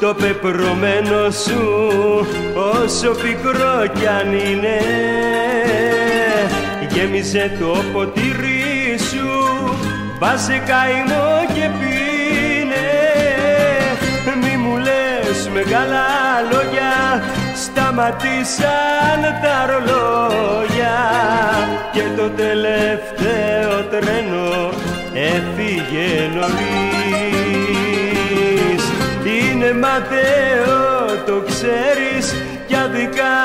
το πεπρωμένο σου όσο πικρό κι αν είναι. Γέμισε το ποτήρι σου βάσε καημό και πίνε. Μη μου λες μεγάλα λόγια σταματήσαν τα ρολόγια. Και το τελευταίο τρένο έφυγε νωρίς είναι ματέο το ξέρεις κι αδικά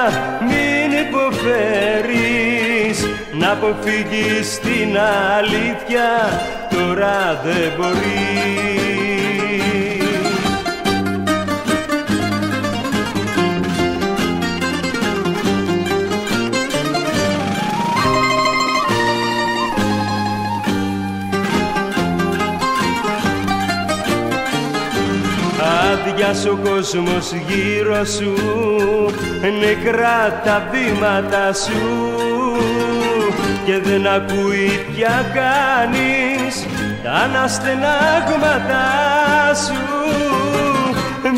μην υποφέρεις. Να αποφύγεις την αλήθεια τώρα δεν μπορείς Άδειας ο κόσμος γύρω σου νεκρά τα βήματα σου. Και δεν ακούει πια κανείς τα αναστενάγματα σου.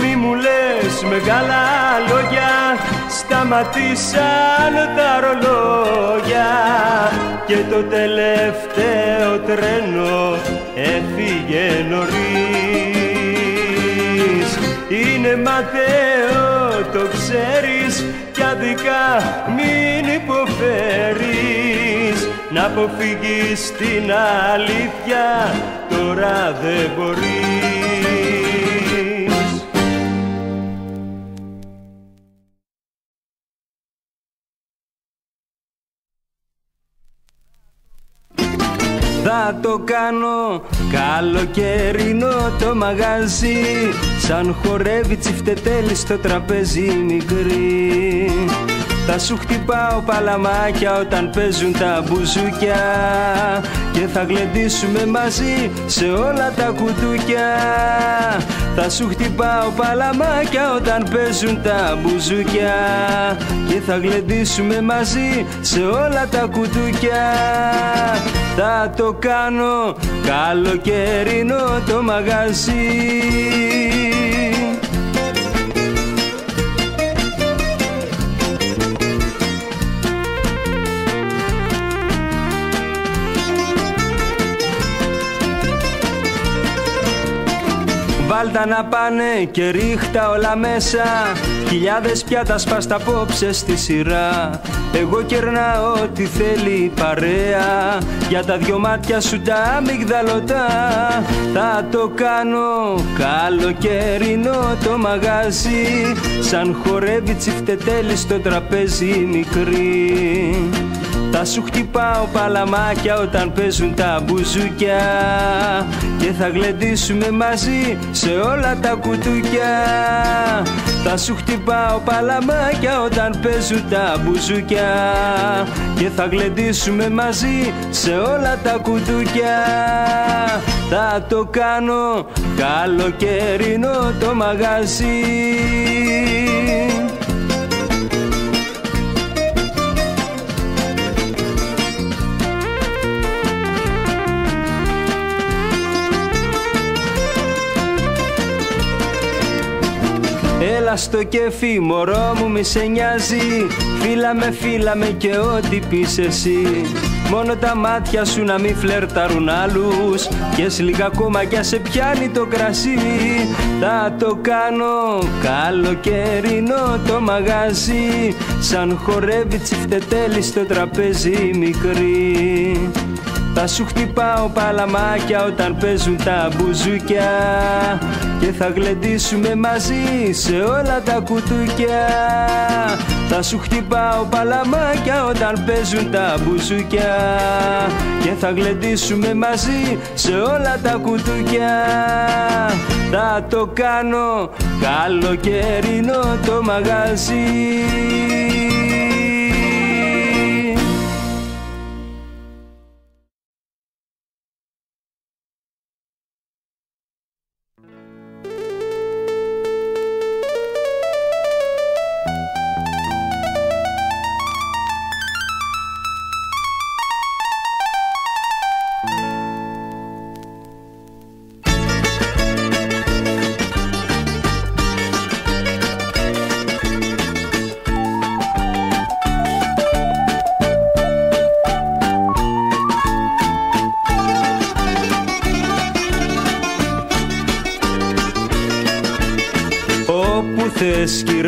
Μη μου λες μεγάλα λόγια σταματήσαν τα ρολόγια. Και το τελευταίο τρένο έφυγε νωρίς είναι ματέο το ξέρεις κι αδικά μην υποφέρεις. Να αποφύγεις την αλήθεια τώρα δεν μπορείς Θα το κάνω. Καλοκαιρινό το μαγαζί Σαν χορεύει τσιφτετέλη στο τραπέζι μικρή θα σου χτυπάω παλαμάκια όταν παίζουν τα μπουζούκια. Και θα γλεντήσουμε μαζί σε όλα τα κουτούκια. Θα σου χτυπάω παλαμάκια όταν παίζουν τα μπουζούκια. Και θα γλεντήσουμε μαζί σε όλα τα κουτούκια Θα το κάνω. Καλοκαιρινό το μαγαζί. Βάλτα να πάνε και ρίχτα όλα μέσα Χιλιάδες πιάτα σπάστα απόψε στη σειρά. Εγώ κερνάω ό,τι θέλει η παρέα. Για τα δυο μάτια σου τα αμυγδαλωτά. Θα το κάνω καλοκαιρινό το μαγαζί Σαν χορεύει τσιφτετέλη στο τραπέζι μικρή θα σου χτυπάω παλαμάκια όταν παίζουν τα μπουζούκια. Και θα γλεντήσουμε μαζί σε όλα τα κουτούκια. Θα σου χτυπάω παλαμάκια όταν παίζουν τα μπουζούκια. Και θα γλεντήσουμε μαζί σε όλα τα κουτούκια. Θα το κάνω καλοκαιρινό το μαγαζί στο κέφι μωρό μου μη σε νοιάζει. Φίλα με φίλα με και ό,τι πεις εσύ. Μόνο τα μάτια σου να μην φλερταρούν άλλους. Και λίγα ακόμα κι σε πιάνει το κρασί. Θα το κάνω καλοκαιρινό το μαγαζί. Σαν χορεύει τσιφτετέλη στο τραπέζι μικρή Θα σου χτυπάω παλαμάκια όταν παίζουν τα μπουζούκια. Και θα γλεντήσουμε μαζί σε όλα τα κουτούκια. Θα σου χτυπάω παλαμάκια όταν παίζουν τα μπουζούκια. Και θα γλεντήσουμε μαζί σε όλα τα κουτούκια. Θα το κάνω καλοκαιρινό το μαγαζί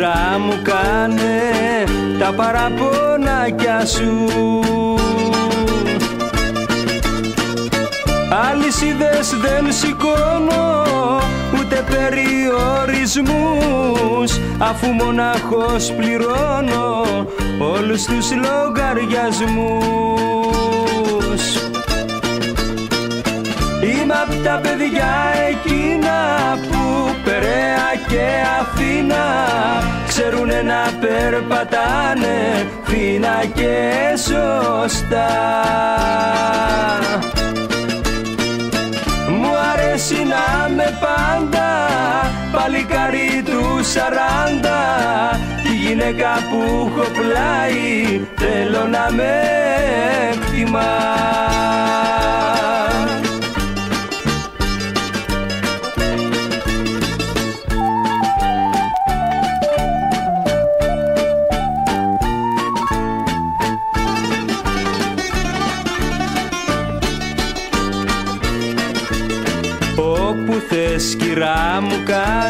θες κυρά μου κάνε τα παραπονάκια σου. Αλυσίδες δεν σηκώνω ούτε περιορισμούς. Αφού μοναχός πληρώνω όλους τους λογαριασμούς. Είμαι απ' τα παιδιά εκείνα που Περαία και Αθήνα ξέρουνε να περπατάνε φίνα και σωστά. Μου αρέσει να με πάντα παλικάρι του σαράντα. Τη γυναίκα που έχω πλάι θέλω να με εκτιμά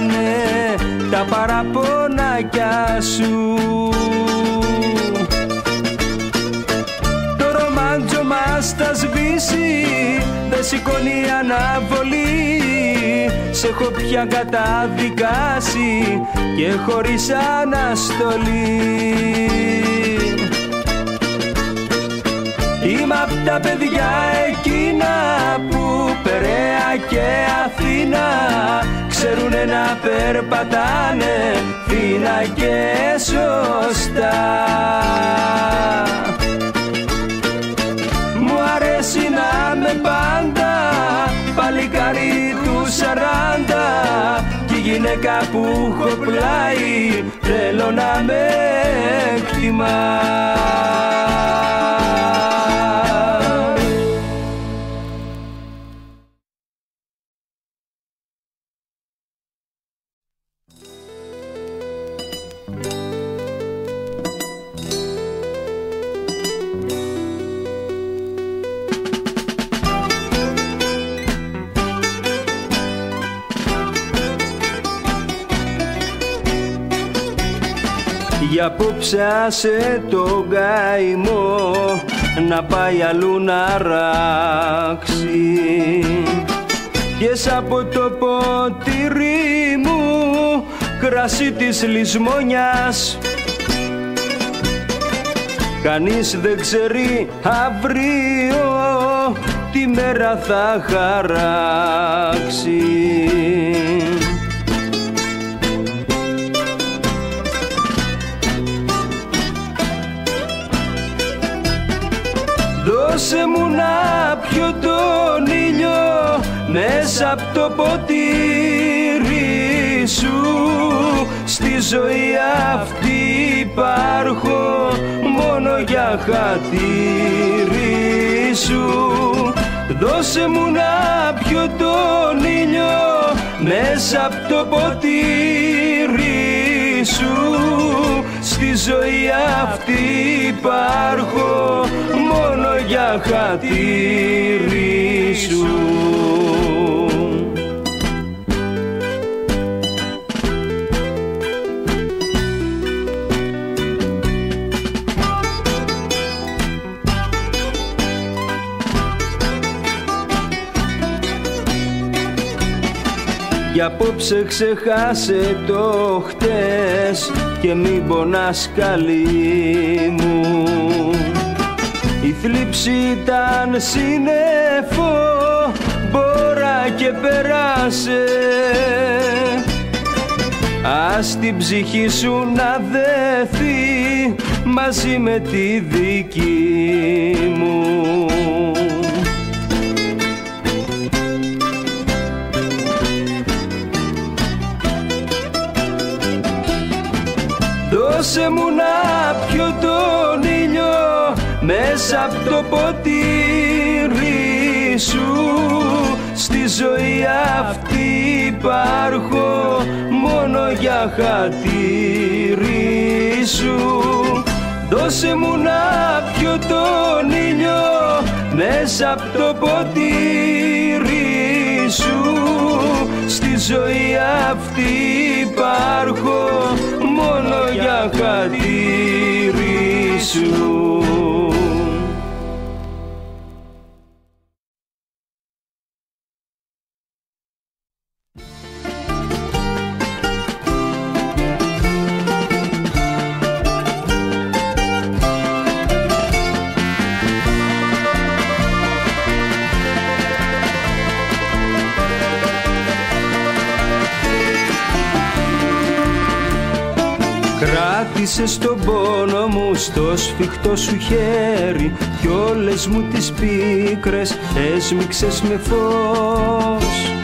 μου κάνε τα παραπονάκια σου. Το ρομάντζο μας τα σβήσει δεν σηκώνει αναβολή. Σε έχω πια καταδικάσει και χωρίς αναστολή. Είμαι απ' τα παιδιά εκείνα που Περαία και Αθήνα ξέρουνε να περπατάνε φίνα και σωστά. Μου αρέσει να με πάντα παλικάρι του σαράντα Κι η γυναίκα που έχω πλάι θέλω να με εκτιμά Για απόψε άσε το καημό να πάει αλλού να ράξει. Και από το ποτήρι μου κρασί της λησμόνιας. Κανείς δεν ξέρει αύριο τι μέρα θα χαράξει Δώσε μου να πιω τον ήλιο μέσα από το ποτήρι σου. Στη ζωή αυτή υπάρχω μόνο για χατήρι σου. Δώσε μου να πιω τον ήλιο μέσα από το ποτήρι σου Στη ζωή αυτή υπάρχω μόνο για χατήρι σου για απόψε ξεχάσε το χτες και μην πονάς καλή μου. Η θλίψη ήταν σύννεφο μπόρα και περάσε. Ας την ψυχή σου να δεθεί μαζί με τη δική μου Δώσε μου να πιω τον ήλιο μέσα από το ποτήρι σου. Στη ζωή αυτή υπάρχω μόνο για χατήρι σου. Δώσε μου να πιω τον ήλιο μέσα από το ποτήρι σου. Στη ζωή αυτή υπάρχω μόνο για χατήρι σου Κράτησε στον πόνο μου στο σφιχτό σου χέρι Κι όλες μου τις πίκρες έσμιξες με φως.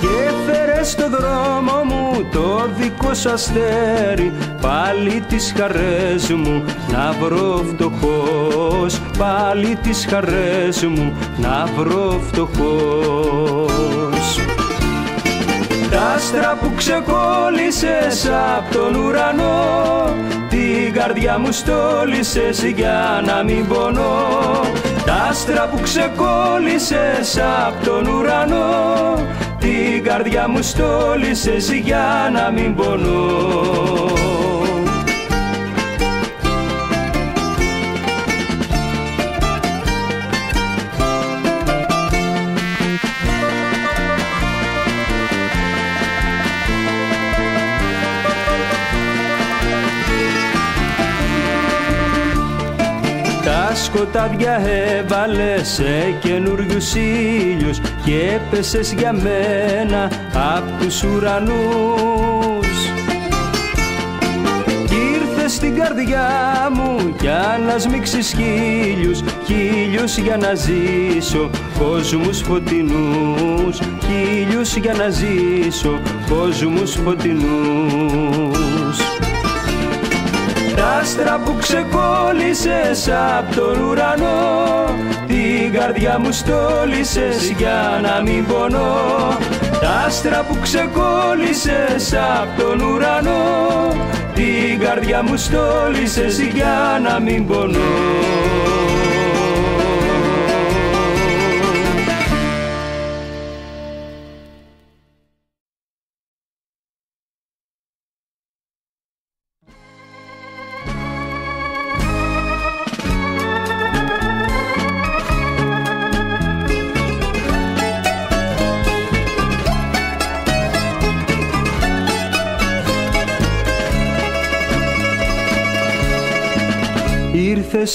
Και φέρε στο δρόμο μου το δικό σου αστέρι Πάλι τις χαρές μου να βρω φτωχός Πάλι τις χαρές μου να βρω φτωχός. τα άστρα που ξεκόλλησες από τον ουρανό. Την καρδιά μου στόλισες για να μην πονώ. Τα άστρα που ξεκόλλησες από τον ουρανό. Την καρδιά μου στόλισες για να μην πονώ σκοτάδια έβαλε σε καινούριους ήλιους και έπεσες για μένα απ' τους ουρανούς. Ήρθες στην καρδιά μου για να σμίξεις χίλιους χίλιους για να ζήσω κόσμους φωτεινούς χίλιους για να ζήσω κόσμους φωτεινούς άστρα που ξεκόλλησες από τον ουρανό. Την καρδιά μου στόλισες για να μην πονώ. Τα άστρα που ξεκόλλησες από τον ουρανό. Την καρδιά μου στόλισες για να μην πονώ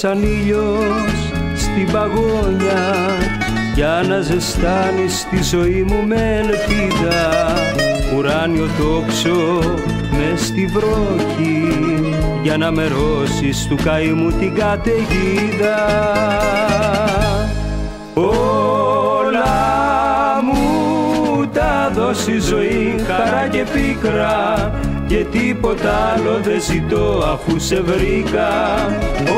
σαν ήλιος στην παγόνια για να ζεστάνεις τη ζωή μου με ελπίδα. Ουράνιο τόξο μες στη βρόχη για να με ρώσεις του καημού την καταιγίδα. Όλα μου τα δώσει ζωή χαρά και πίκρα και τίποτα άλλο δεν ζητώ αφού σε βρήκα.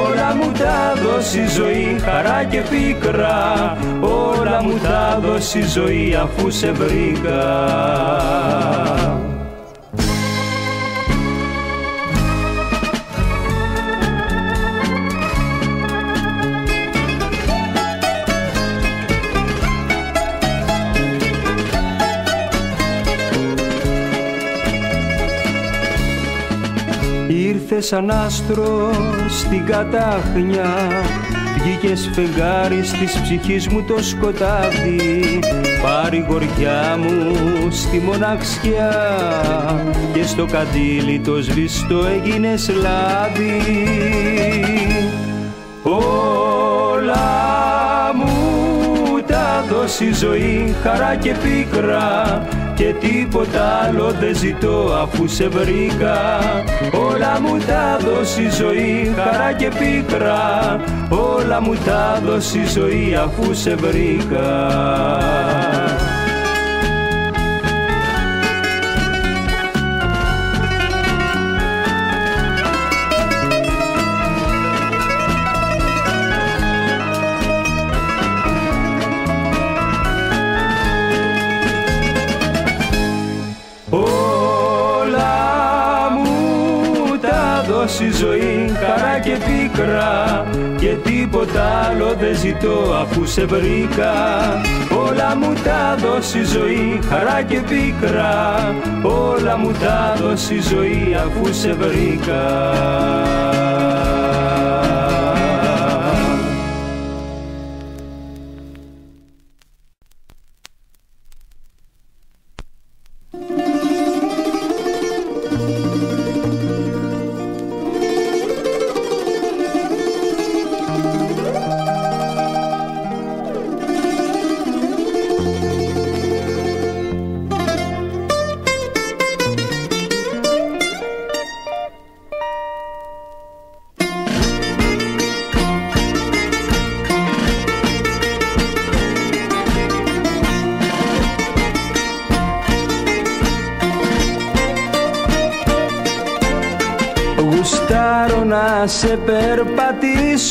Όλα μου τα δώσει ζωή χαρά και πίκρα. Όλα μου τα δώσει ζωή αφού σε βρήκα σαν άστρος στην κατάχνια. Βγήκες φεγγάρι της ψυχής μου το σκοτάδι. Παρηγοριά μου στη μοναξιά. Και στο καντήλι το σβηστό έγινες λάδι. Όλα μου τα δώσει ζωή χαρά και πίκρα και τίποτα άλλο δεν ζητώ αφού σε βρήκα. Όλα μου τα δώσει ζωή, χαρά και πίκρα. Όλα μου τα δώσει ζωή αφού σε βρήκα δώσει ζωή, χαρά και πίκρα και τίποτα άλλο δεν ζητώ αφού σε βρήκα. Όλα μου τα δώσει ζωή, χαρά και πίκρα. Όλα μου τα δώσει ζωή αφού σε βρήκα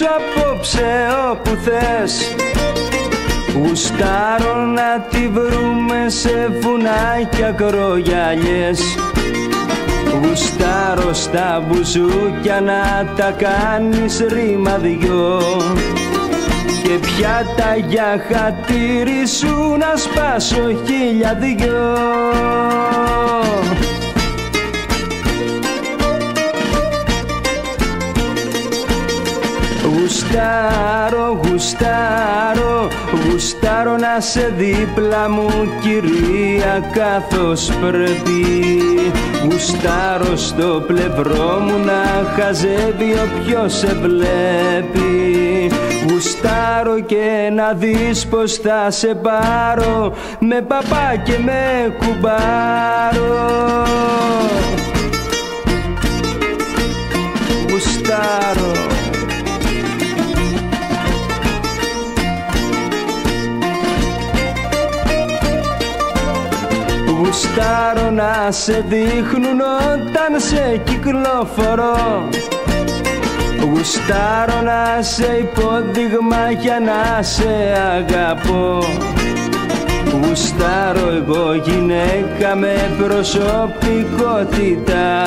περπατήσω απόψε όπου θες. Γουστάρω να τη βρούμε σε βουνάκια κρογιαλιές. Γουστάρω στα μπουζούκια να τα κάνεις ρήμα δυο. Και πιάτα για χατήρι σου να σπάσω χίλια δυο Γουστάρω, γουστάρω, γουστάρω να σε δίπλα μου κυρία καθώς πρέπει. Γουστάρω στο πλευρό μου να χαζεύει όποιος σε βλέπει. Γουστάρω και να δεις πως θα σε πάρω με παπά και με κουμπάρο. Γουστάρω Γουστάρω να σε δείχνουν όταν σε κυκλοφορώ. Γουστάρω να σε υπόδειγμα για να σε αγαπώ. Γουστάρω εγώ γυναίκα με προσωπικότητα.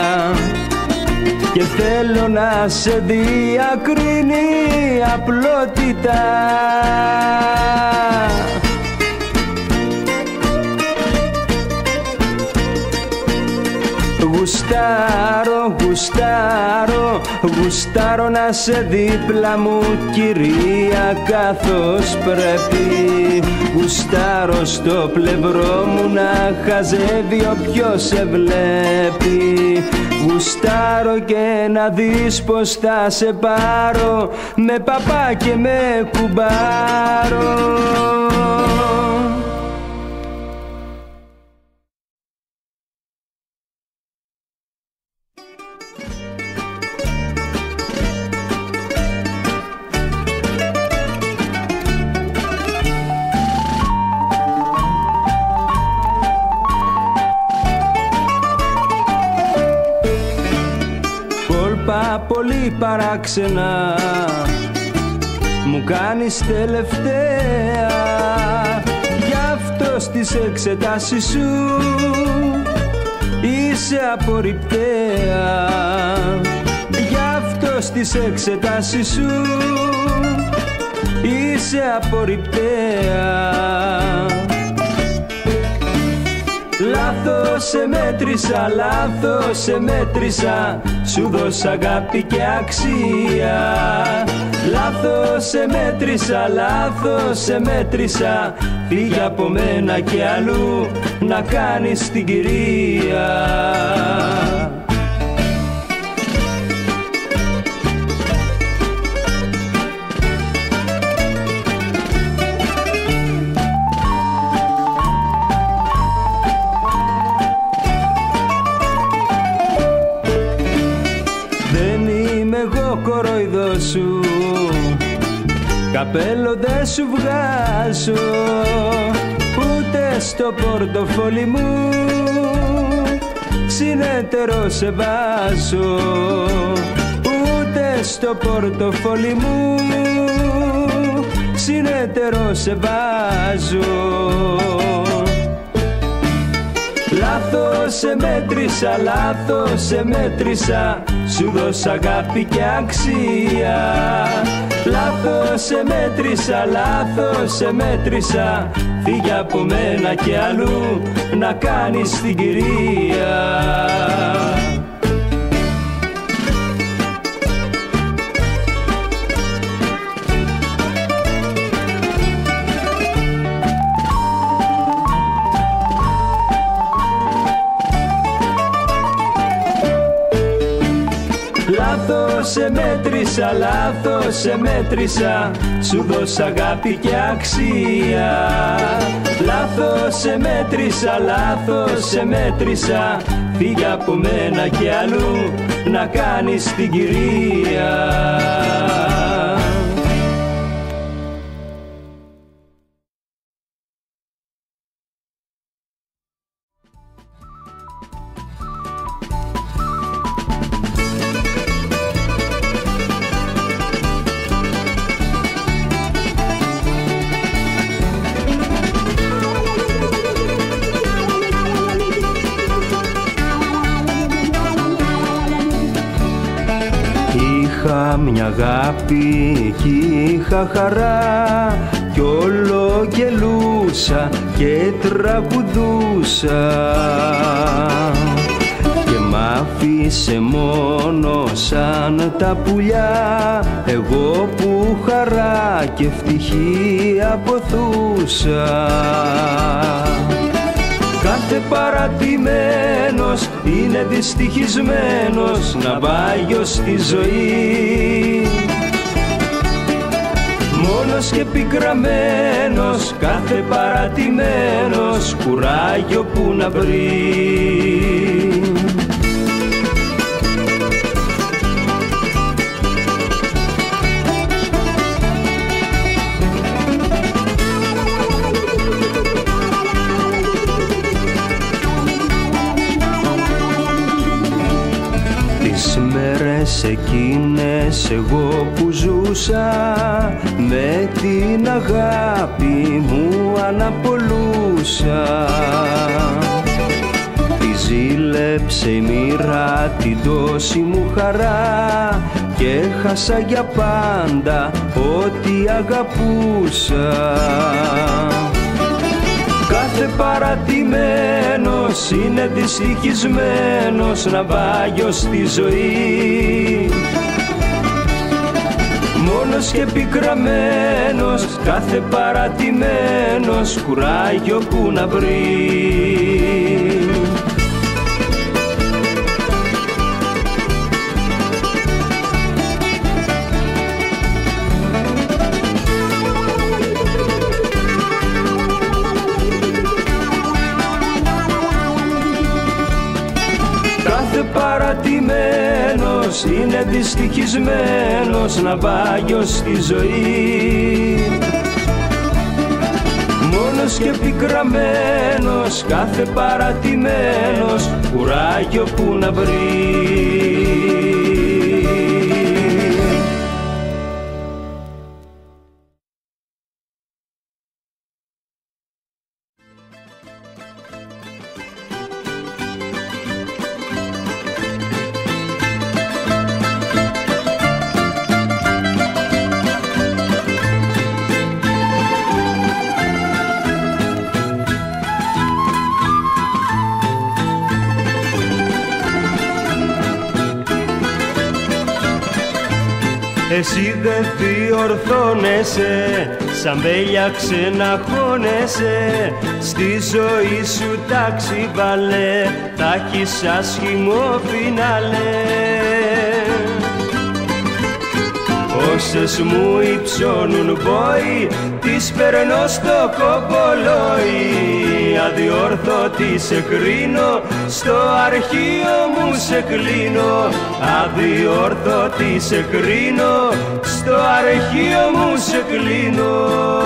Και θέλω να σε διακρίνει απλότητα Γουστάρω, γουστάρω, γουστάρω να σε δίπλα μου κυρία καθώς πρέπει. Γουστάρω στο πλευρό μου να χαζεύει όποιος σε βλέπει. Γουστάρω και να δεις πως θα σε πάρω με παπά και με κουμπάρο πολύ παράξενα. Μου κάνεις τελευταία. Γι' αυτό στις εξετάσεις σου είσαι απορριπταία. Γι' αυτό στις εξετάσεις σου είσαι απορριπταία Λάθος σε μέτρησα, λάθος σε μέτρησα. Σου δώσα αγάπη και αξία. Λάθος Λάθος σε μέτρησα, λάθος σε μέτρησα. Φύγε από μένα και αλλού να κάνεις την κυρία Καπέλο δεν σου βγάζω Ούτε στο πορτοφόλι μου. Συνέτερο σε βάζω Ούτε στο πορτοφόλι μου. Συνέτερο σε βάζω. Λάθος σε μέτρησα, λάθος σε μέτρησα Σου δώσα αγάπη και αξία Λάθος σε μέτρησα, λάθος σε μέτρησα. Φύγε από μένα και αλλού να κάνεις την κυρία σε μέτρησα, λάθος σε μέτρησα. Σου δώσα αγάπη και αξία. Λάθος σε μέτρησα, λάθος σε μέτρησα. Φύγε από μένα και αλλού να κάνεις την κυρία αγάπη κι είχα χαρά κι όλο γελούσα και τραγουδούσα. Και μ' άφησε μόνο σαν τα πουλιά εγώ που χαρά και ευτυχία αποθούσα. Κάθε παρατημένος είναι δυστυχισμένος να πάει στη ζωή Μόνος και πικραμένος, κάθε παρατημένος κουράγιο που να βρει. Εκείνες εγώ που ζούσα με την αγάπη μου αναπολούσα. Τη ζήλεψε η μοίρα την τόση μου χαρά και χάσα για πάντα ό,τι αγαπούσα. Κάθε παρατημένος είναι δυστυχισμένος να πάει στη ζωή Μόνος και πικραμένος, κάθε παρατημένος κουράγιο που να βρει δυστυχισμένος να πάει στη ζωή. Μόνος και πικραμένος κάθε παρατημένος κουράγιο που να βρει διορθώνεσαι Σαν μπέλια ξεναχώνεσαι. Στη ζωή σου τάξη βάλε Θα έχεις άσχημο φινάλε. Όσες μου υψώνουν πόη Τις περνώ στο κοκολόι Αδιόρθωτη σε κρίνω Στο αρχείο μου σε κλείνω. Αδιόρθωτη σε κρίνω Στο αρχείο μου σε κλείνω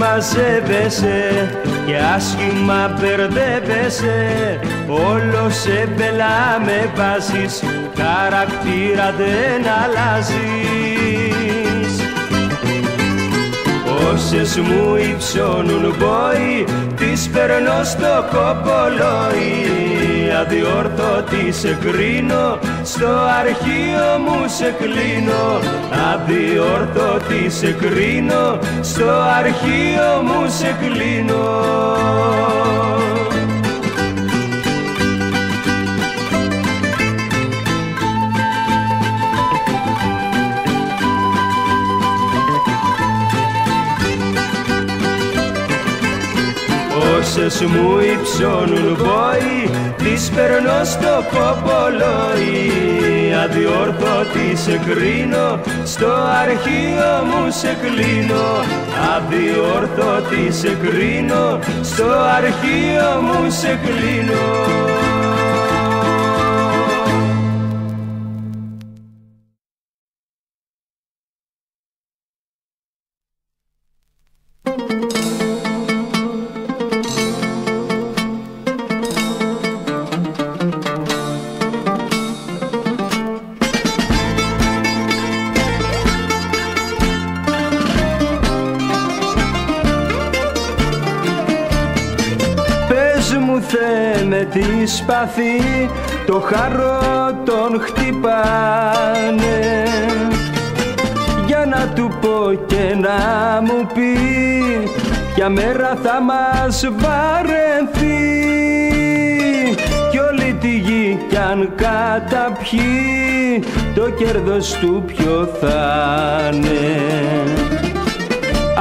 δε συμμαζεύεσαι και άσχημα μπερδεύεσαι. Όλο σε μπελά με βάζεις, χαρακτήρα δεν αλλάζεις. Όσες μου υψώνουν μπόι, τις περνώ στο κοπολόι αδιόρθωτη σε κρίνω στο αρχείο μου σε κλείνω. Αδιόρθωτη σε κρίνω στο αρχείο μου σε κλείνω μου υψώνουν πόη Τις περνώ στο κοπολόι Αδιόρθωτη σε κρίνω Στο αρχείο μου σε κλείνω. Αδιόρθωτη σε κρίνω Στο αρχείο μου σε κλείνω τη σπαθή το χαρό τον χτυπάνε. Για να του πω και να μου πει ποια μέρα θα μας βαρεθεί. Κι όλη τη γη κι αν καταπιεί το κέρδος του ποιο θα είναι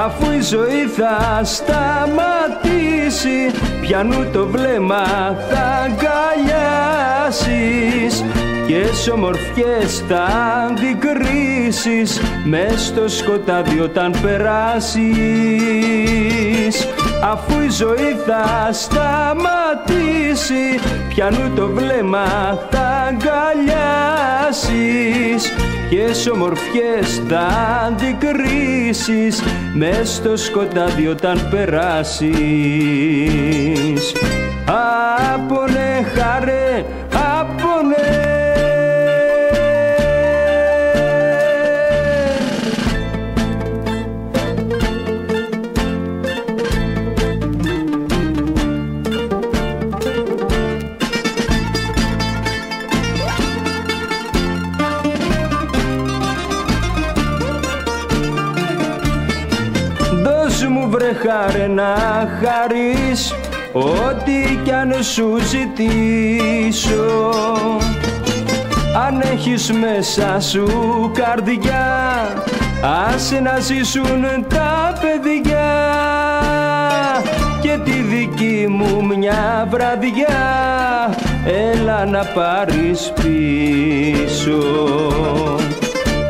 αφού η ζωή θα σταματήσει πιανού το βλέμμα θα αγκαλιάσεις. Και σ' ομορφιές θα αντικρίσεις μες στο σκοτάδι όταν περάσεις αφού η ζωή θα σταματήσει πιανού το βλέμμα θα αγκαλιάσεις και σ' ομορφιές θα αντικρίσεις μες στο σκοτάδι όταν περάσεις σου ζητήσω. Αν έχεις μέσα σου καρδιά άσε να ζήσουν τα παιδιά. Και τη δική μου μια βραδιά έλα να πάρεις πίσω.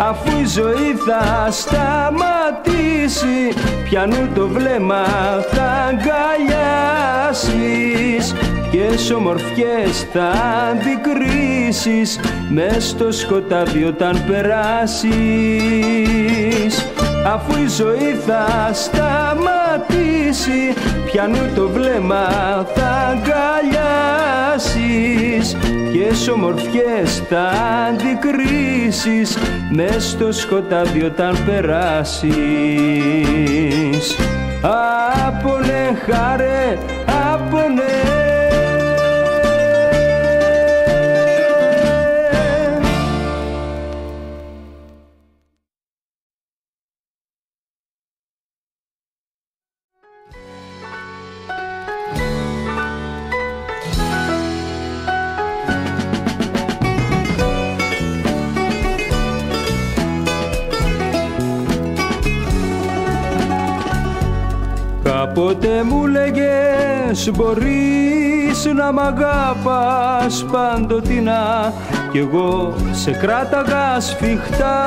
Αφού η ζωή θα σταματήσει πιανού το βλέμμα θα αγκαλιάσεις και σ' ομορφιές θα αντικρίσεις. Μες στο σκοτάδι όταν περάσεις. Αφού η ζωή θα σταματήσει πιανού το βλέμμα θα αγκαλιάσεις. Και σ' ομορφιές θα αντικρίσεις. Μες στο σκοτάδι όταν περάσεις. Άπονε χάρε, Κάποτε μου λέγες μπορείς να μ' αγάπας παντοτινά κι εγώ σε κράταγα σφιχτά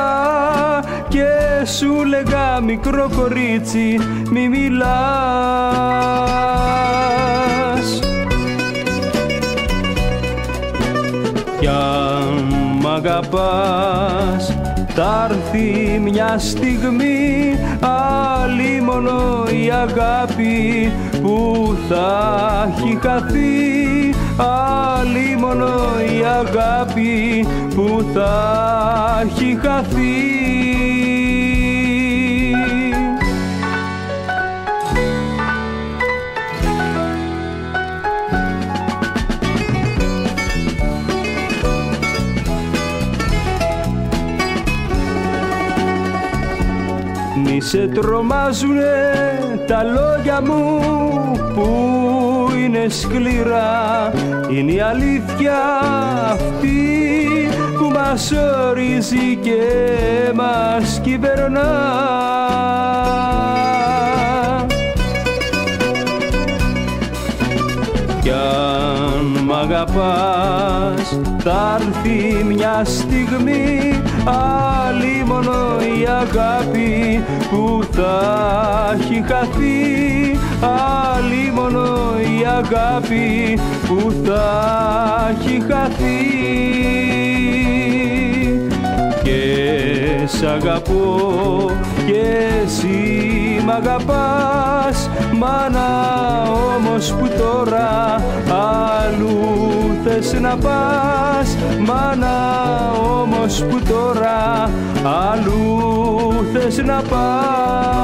και σου λέγα μικρό κορίτσι μη μιλάς Κι αν μ' αγαπάς θα έρθει μια στιγμή άλλη μόνο η αγάπη που θα έχει χαθεί. Άλλη μόνο η αγάπη που θα έχει χαθεί σε τρομάζουνε τα λόγια μου που είναι σκληρά. Είναι η αλήθεια αυτή που μας ορίζει και μας κυβερνά. Κι αν μ' αγαπάς θα έρθει μια στιγμή άλλη μόνο η αγάπη που θα έχει χαθεί. Άλλη μόνο η αγάπη που θα έχει χαθεί και σ' αγαπώ και εσύ μ' αγαπάς. Μάνα όμως που τώρα αλλού θες να πας. Μάνα όμως που τώρα αλλού θες να πας.